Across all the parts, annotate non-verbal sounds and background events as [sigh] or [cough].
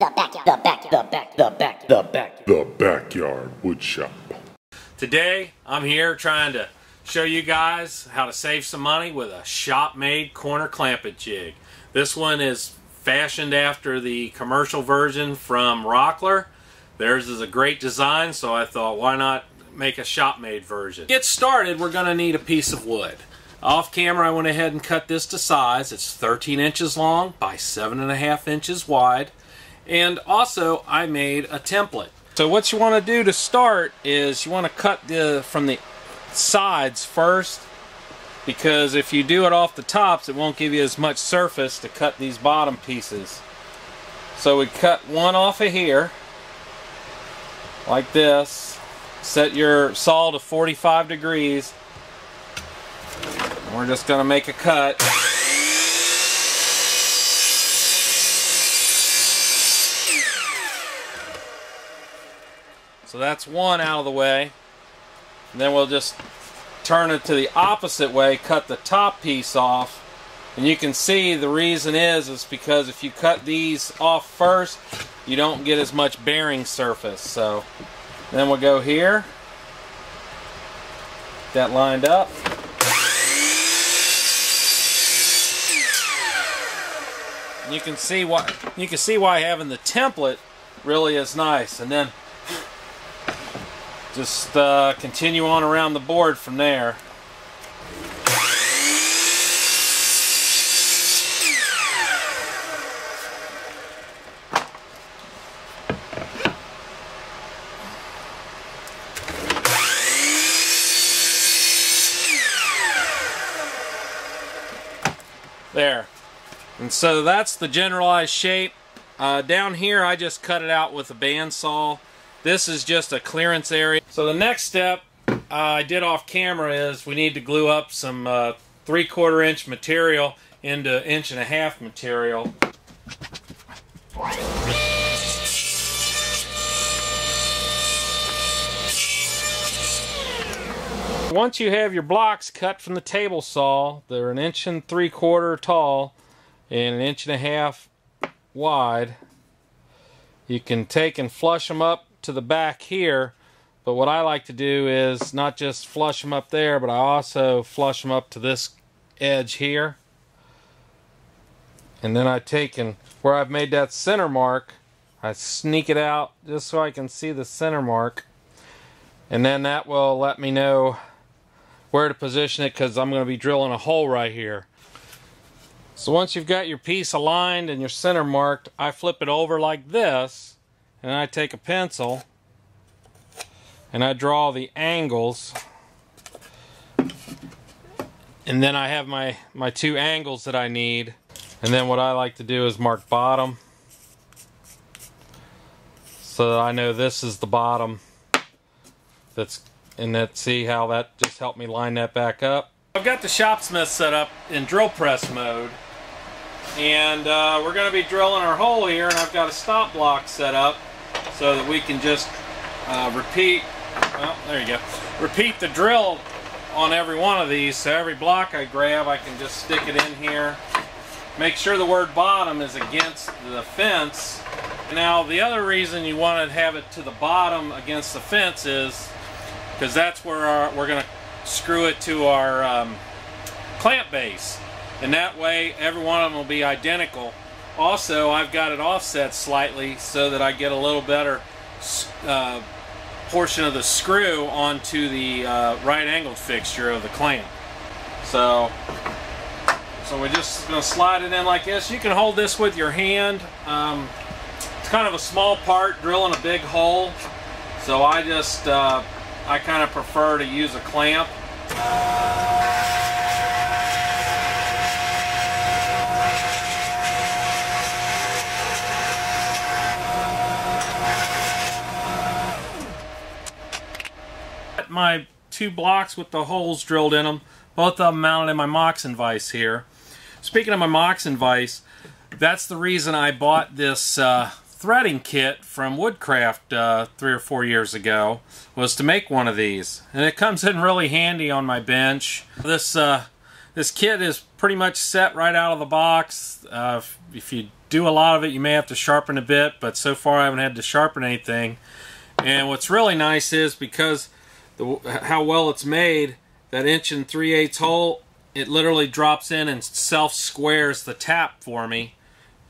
The backyard. The backyard. The back. The back. The back. The Backyard Woodshop. Today, I'm here trying to show you guys how to save some money with a shop-made corner Clamp It jig. This one is fashioned after the commercial version from Rockler. Theirs is a great design, so I thought, why not make a shop-made version? To get started, we're going to need a piece of wood. Off camera, I went ahead and cut this to size. It's 13 inches long by 7.5 inches wide. And also, I made a template. So what you want to do to start is you want to cut the from the sides first because if you do it off the tops it won't give you as much surface to cut these bottom pieces. So we cut one off of here like this. Set your saw to 45 degrees. And we're just going to make a cut. So that's one out of the way. And then we'll just turn it to the opposite way, cut the top piece off. And you can see the reason is is because if you cut these off first, you don't get as much bearing surface. So then we'll go here. That lined up. You can see why you can see why having the template really is nice. And then just uh, continue on around the board from there. There. And so that's the generalized shape. Uh, down here I just cut it out with a bandsaw. This is just a clearance area. So the next step uh, I did off camera is we need to glue up some uh, three quarter inch material into inch and a half material. Once you have your blocks cut from the table saw, they're an inch and three quarter tall and an inch and a half wide. You can take and flush them up to the back here but what I like to do is not just flush them up there but I also flush them up to this edge here. And then I take and where I've made that center mark I sneak it out just so I can see the center mark. And then that will let me know where to position it because I'm going to be drilling a hole right here. So once you've got your piece aligned and your center marked I flip it over like this and I take a pencil and I draw the angles. And then I have my my two angles that I need. And then what I like to do is mark bottom. So that I know this is the bottom. That's and that see how that just helped me line that back up? I've got the Shopsmith set up in drill press mode. And uh, we're going to be drilling our hole here and I've got a stop block set up so that we can just uh, repeat, well, there you go, repeat the drill on every one of these. So every block I grab, I can just stick it in here. Make sure the word bottom is against the fence. Now, the other reason you want to have it to the bottom against the fence is because that's where our, we're going to screw it to our um, clamp base. And that way, every one of them will be identical also, I've got it offset slightly so that I get a little better uh, portion of the screw onto the uh, right angled fixture of the clamp. So, so we're just going to slide it in like this. You can hold this with your hand. Um, it's kind of a small part, drilling a big hole. So I just, uh, I kind of prefer to use a clamp. My two blocks with the holes drilled in them. Both of them mounted in my Moxon vise here. Speaking of my Moxon vise, that's the reason I bought this uh, threading kit from Woodcraft uh, three or four years ago, was to make one of these. And it comes in really handy on my bench. This uh, this kit is pretty much set right out of the box. Uh, if you do a lot of it, you may have to sharpen a bit, but so far I haven't had to sharpen anything. And what's really nice is because the, how well it's made, that inch and 3 eighths hole, it literally drops in and self squares the tap for me.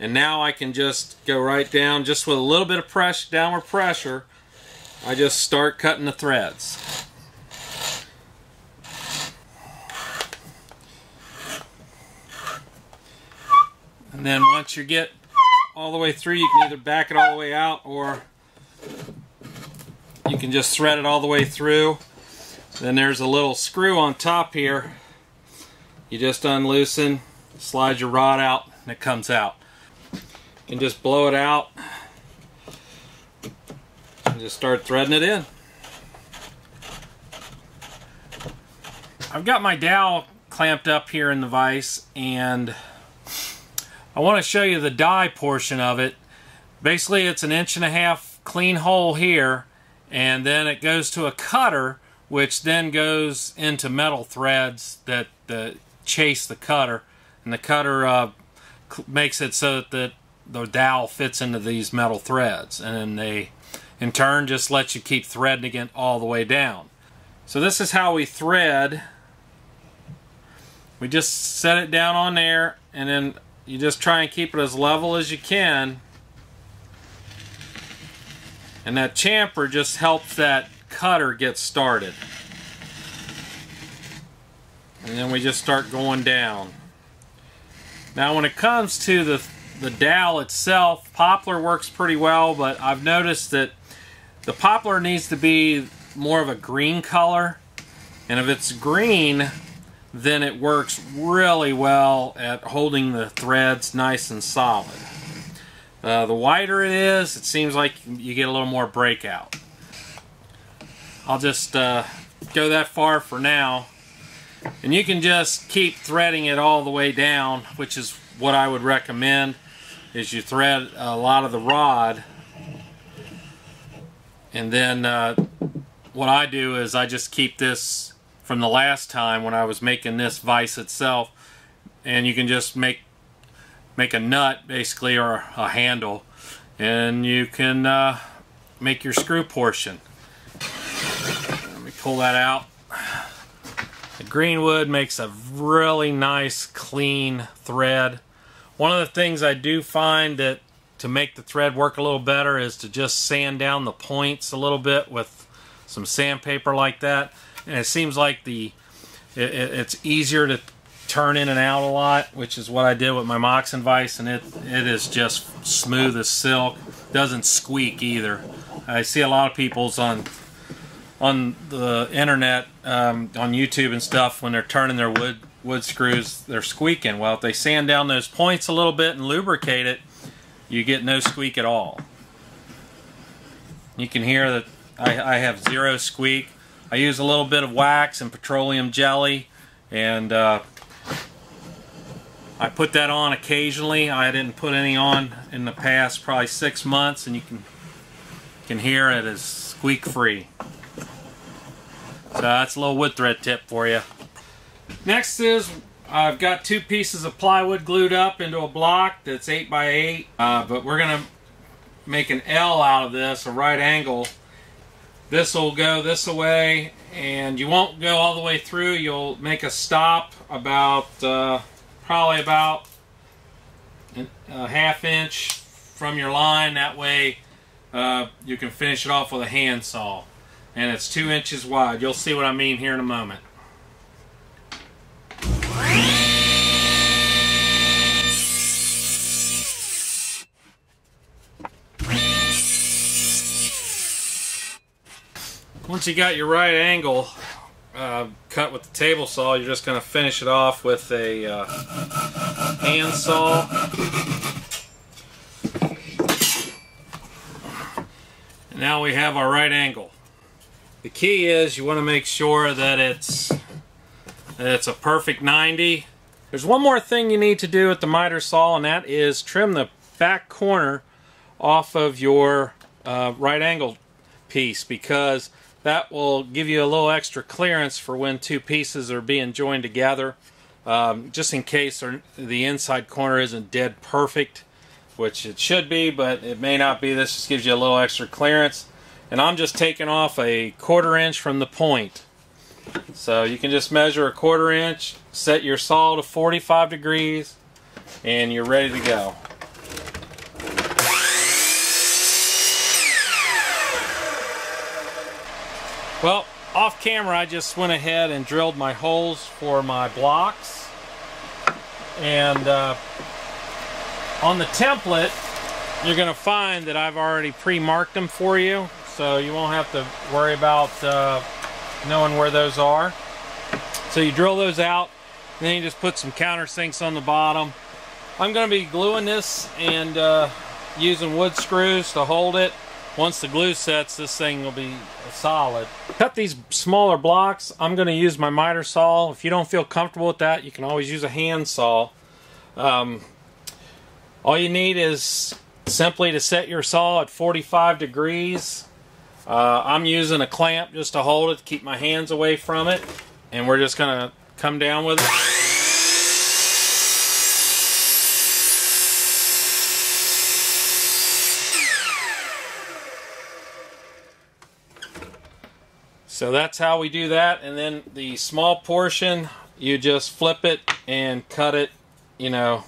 And now I can just go right down, just with a little bit of pressure, downward pressure, I just start cutting the threads. And then once you get all the way through, you can either back it all the way out or you can just thread it all the way through. Then there's a little screw on top here. You just unloosen, slide your rod out, and it comes out. You can just blow it out and just start threading it in. I've got my dowel clamped up here in the vise and I want to show you the die portion of it. Basically it's an inch and a half clean hole here and then it goes to a cutter which then goes into metal threads that chase the cutter and the cutter uh, makes it so that the, the dowel fits into these metal threads and then they in turn just let you keep threading it all the way down. So this is how we thread. We just set it down on there and then you just try and keep it as level as you can. And that chamfer just helps that cutter get started. And then we just start going down. Now when it comes to the the dowel itself, poplar works pretty well, but I've noticed that the poplar needs to be more of a green color. And if it's green, then it works really well at holding the threads nice and solid. Uh, the wider it is, it seems like you get a little more breakout. I'll just uh, go that far for now. And you can just keep threading it all the way down, which is what I would recommend, is you thread a lot of the rod. And then uh, what I do is I just keep this from the last time when I was making this vise itself. And you can just make make a nut basically or a handle and you can uh, make your screw portion. Let me pull that out. The greenwood makes a really nice clean thread. One of the things I do find that to make the thread work a little better is to just sand down the points a little bit with some sandpaper like that. And it seems like the it, it's easier to turn in and out a lot, which is what I did with my Moxon vise, and it it is just smooth as silk. Doesn't squeak either. I see a lot of people's on on the internet, um, on YouTube and stuff, when they're turning their wood wood screws, they're squeaking. Well, if they sand down those points a little bit and lubricate it, you get no squeak at all. You can hear that I, I have zero squeak. I use a little bit of wax and petroleum jelly, and uh, I put that on occasionally. I didn't put any on in the past probably six months, and you can can hear it is squeak free. So that's a little wood thread tip for you. Next is I've got two pieces of plywood glued up into a block that's 8 by 8 uh, but we're going to make an L out of this, a right angle. This will go this way and you won't go all the way through. You'll make a stop about uh, probably about a half inch from your line. That way uh, you can finish it off with a handsaw. And it's two inches wide. You'll see what I mean here in a moment. Once you got your right angle uh, cut with the table saw, you're just going to finish it off with a uh, hand saw. And now we have our right angle. The key is you want to make sure that it's that it's a perfect 90. There's one more thing you need to do with the miter saw, and that is trim the back corner off of your uh, right angle piece because that will give you a little extra clearance for when two pieces are being joined together. Um, just in case the inside corner isn't dead perfect, which it should be, but it may not be. This just gives you a little extra clearance. And I'm just taking off a quarter inch from the point. So you can just measure a quarter inch, set your saw to 45 degrees, and you're ready to go. Well, off camera I just went ahead and drilled my holes for my blocks. And uh, on the template, you're going to find that I've already pre-marked them for you. So you won't have to worry about uh, knowing where those are. So you drill those out, then you just put some countersinks on the bottom. I'm going to be gluing this and uh, using wood screws to hold it. Once the glue sets, this thing will be solid. Cut these smaller blocks. I'm going to use my miter saw. If you don't feel comfortable with that, you can always use a hand saw. Um, all you need is simply to set your saw at 45 degrees. Uh, I'm using a clamp just to hold it, to keep my hands away from it. And we're just going to come down with it. So that's how we do that. And then the small portion, you just flip it and cut it, you know,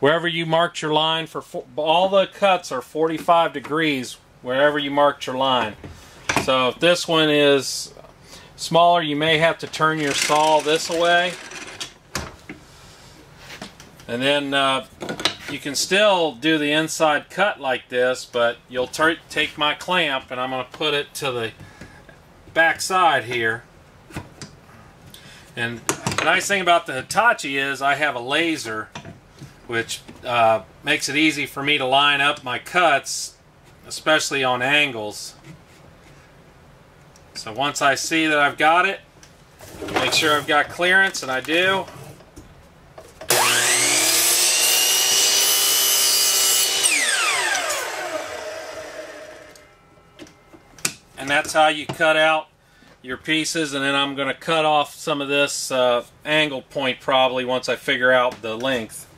wherever you marked your line for, all the cuts are 45 degrees wherever you marked your line. So if this one is smaller, you may have to turn your saw this way. And then uh, you can still do the inside cut like this, but you'll take my clamp and I'm going to put it to the back side here. And the nice thing about the Hitachi is I have a laser which uh, makes it easy for me to line up my cuts especially on angles. So once I see that I've got it, make sure I've got clearance, and I do. And that's how you cut out your pieces, and then I'm going to cut off some of this uh, angle point probably once I figure out the length.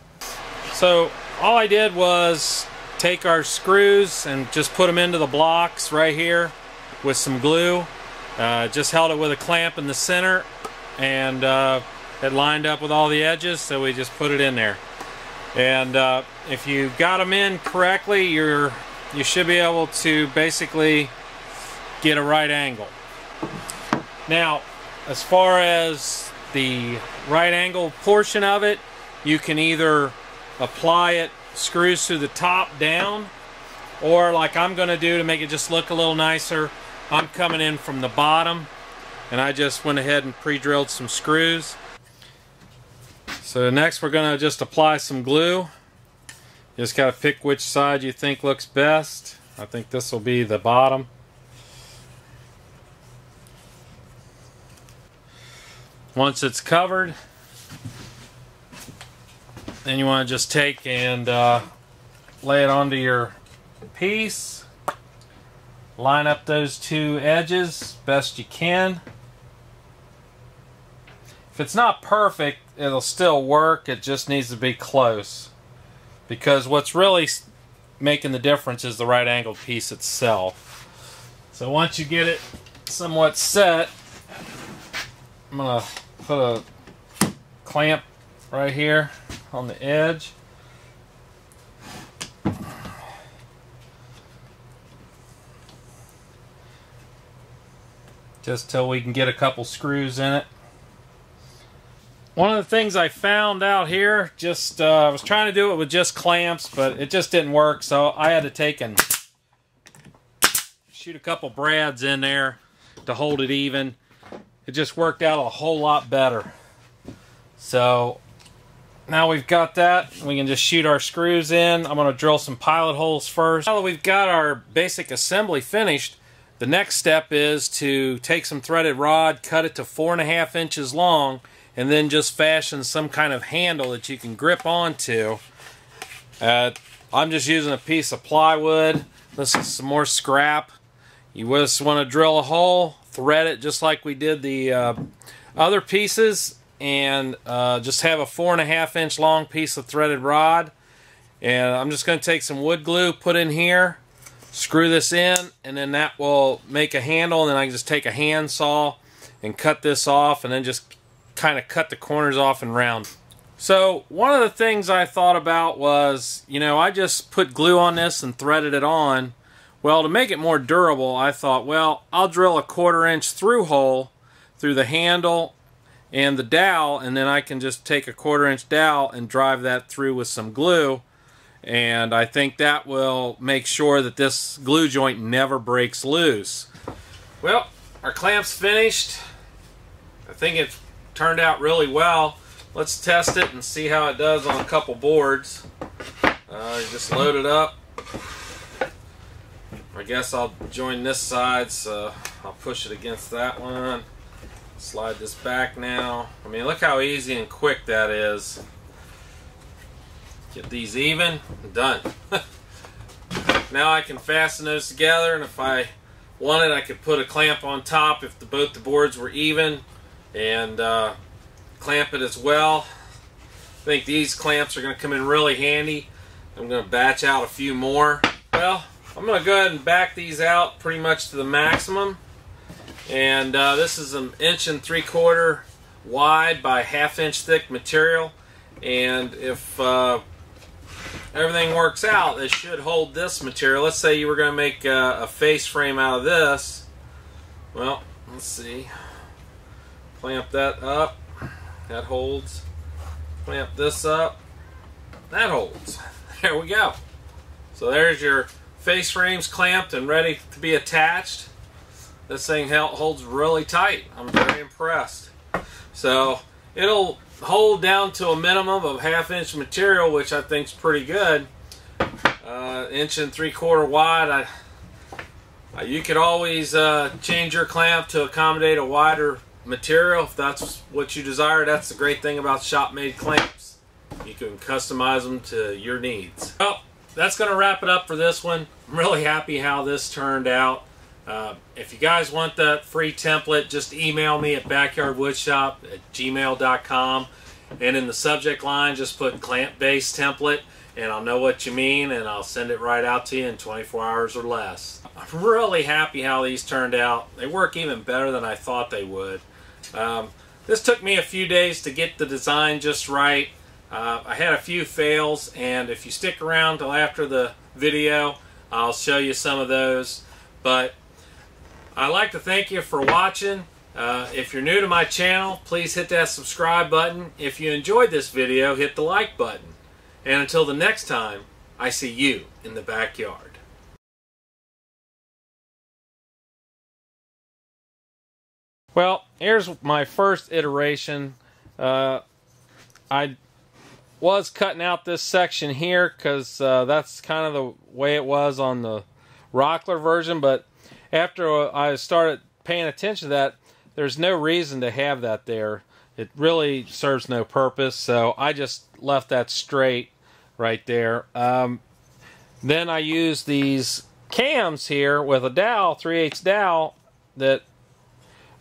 So all I did was take our screws and just put them into the blocks right here with some glue. Uh, just held it with a clamp in the center and uh, it lined up with all the edges so we just put it in there. And uh, if you got them in correctly you're you should be able to basically get a right angle. Now as far as the right angle portion of it you can either apply it screws through the top down or like I'm going to do to make it just look a little nicer I'm coming in from the bottom and I just went ahead and pre-drilled some screws. So next we're going to just apply some glue. Just got to pick which side you think looks best. I think this will be the bottom once it's covered then you want to just take and uh, lay it onto your piece. Line up those two edges best you can. If it's not perfect, it'll still work. It just needs to be close. Because what's really making the difference is the right angled piece itself. So once you get it somewhat set, I'm going to put a clamp right here on the edge. Just till we can get a couple screws in it. One of the things I found out here, just uh, I was trying to do it with just clamps, but it just didn't work, so I had to take and shoot a couple brads in there to hold it even. It just worked out a whole lot better. So now we've got that, we can just shoot our screws in. I'm going to drill some pilot holes first. Now that we've got our basic assembly finished, the next step is to take some threaded rod, cut it to four and a half inches long, and then just fashion some kind of handle that you can grip onto. Uh, I'm just using a piece of plywood. This is some more scrap. You just want to drill a hole, thread it just like we did the uh, other pieces, and uh, just have a four and a half inch long piece of threaded rod And I'm just going to take some wood glue, put in here, screw this in, and then that will make a handle. And then I can just take a handsaw and cut this off and then just kind of cut the corners off and round. So one of the things I thought about was, you know, I just put glue on this and threaded it on. Well, to make it more durable, I thought, well, I'll drill a quarter inch through hole through the handle and the dowel, and then I can just take a quarter inch dowel and drive that through with some glue. And I think that will make sure that this glue joint never breaks loose. Well, our clamp's finished. I think it turned out really well. Let's test it and see how it does on a couple boards. Uh, just load it up. I guess I'll join this side, so I'll push it against that one. Slide this back now. I mean, look how easy and quick that is. Get these even, done. [laughs] now I can fasten those together, and if I wanted, I could put a clamp on top if the, both the boards were even, and uh, clamp it as well. I think these clamps are going to come in really handy. I'm going to batch out a few more. Well, I'm going to go ahead and back these out pretty much to the maximum. And uh, this is an inch and three quarter wide by half inch thick material. And if uh, everything works out, it should hold this material. Let's say you were going to make a, a face frame out of this. Well, let's see. Clamp that up. That holds. Clamp this up. That holds. [laughs] There we go. So there's your face frames clamped and ready to be attached. This thing holds really tight. I'm very impressed. So it'll hold down to a minimum of half inch material, which I think is pretty good. Uh, inch and three quarter wide. I, uh, you could always uh, change your clamp to accommodate a wider material if that's what you desire. That's the great thing about shop made clamps. You can customize them to your needs. Well, that's going to wrap it up for this one. I'm really happy how this turned out. Uh, if you guys want that free template, just email me at backyardwoodshop at gmail.com. And in the subject line, just put clamp base template and I'll know what you mean and I'll send it right out to you in 24 hours or less. I'm really happy how these turned out. They work even better than I thought they would. Um, this took me a few days to get the design just right. Uh, I had a few fails, and if you stick around till after the video, I'll show you some of those. But I'd like to thank you for watching. Uh, if you're new to my channel, please hit that subscribe button. If you enjoyed this video, hit the like button. And until the next time, I see you in the backyard. Well, here's my first iteration. Uh, I was cutting out this section here because uh, that's kind of the way it was on the Rockler version. But after I started paying attention to that, there's no reason to have that there. It really serves no purpose. So I just left that straight right there. Um, then I use these cams here with a dowel, 3 8 dowel, that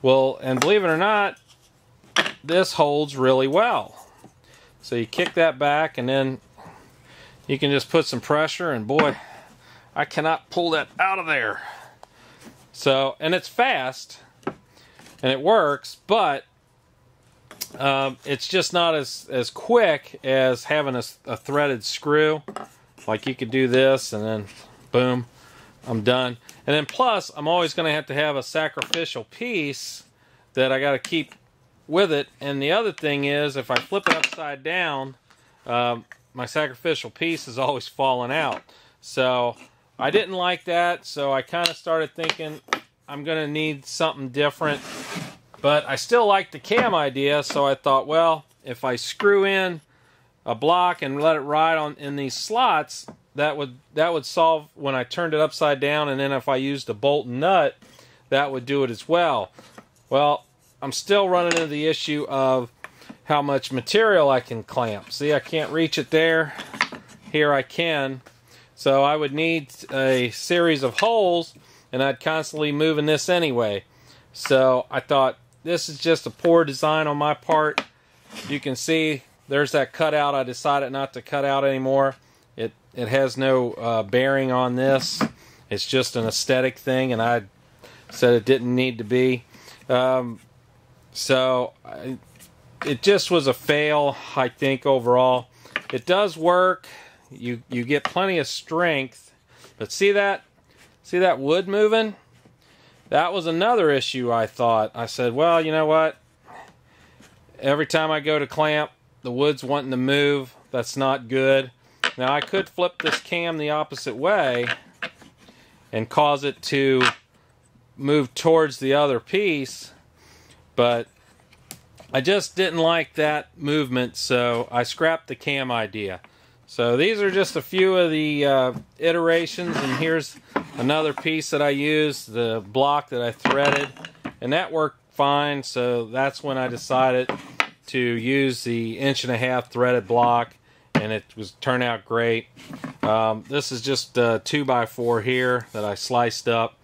will, and believe it or not, this holds really well. So you kick that back and then you can just put some pressure and boy, I cannot pull that out of there. So, and it's fast and it works, but um, it's just not as, as quick as having a, a threaded screw. Like you could do this and then boom, I'm done. And then plus, I'm always going to have to have a sacrificial piece that I got to keep with it. And the other thing is, if I flip it upside down, um, my sacrificial piece is always falling out. So I didn't like that. So I kind of started thinking I'm going to need something different. But I still like the cam idea. So I thought, well, if I screw in a block and let it ride on in these slots, that would that would solve when I turned it upside down. And then if I used a bolt and nut, that would do it as well. Well, I'm still running into the issue of how much material I can clamp. See, I can't reach it there. Here I can. So I would need a series of holes, and I'd constantly moving this anyway. So I thought this is just a poor design on my part. You can see there's that cutout I decided not to cut out anymore. It it has no uh, bearing on this. It's just an aesthetic thing, and I said it didn't need to be. Um, so I, it just was a fail, I think overall. It does work. You you get plenty of strength, but see that see that wood moving? That was another issue. I thought. I said, well, you know what? Every time I go to clamp, the wood's wanting to move. That's not good. Now I could flip this cam the opposite way and cause it to move towards the other piece, but I just didn't like that movement, so I scrapped the cam idea. So these are just a few of the uh, iterations, and here's another piece that I used, the block that I threaded, and that worked fine. So that's when I decided to use the inch and a half threaded block, and it was turned out great. Um, this is just a two by four here that I sliced up,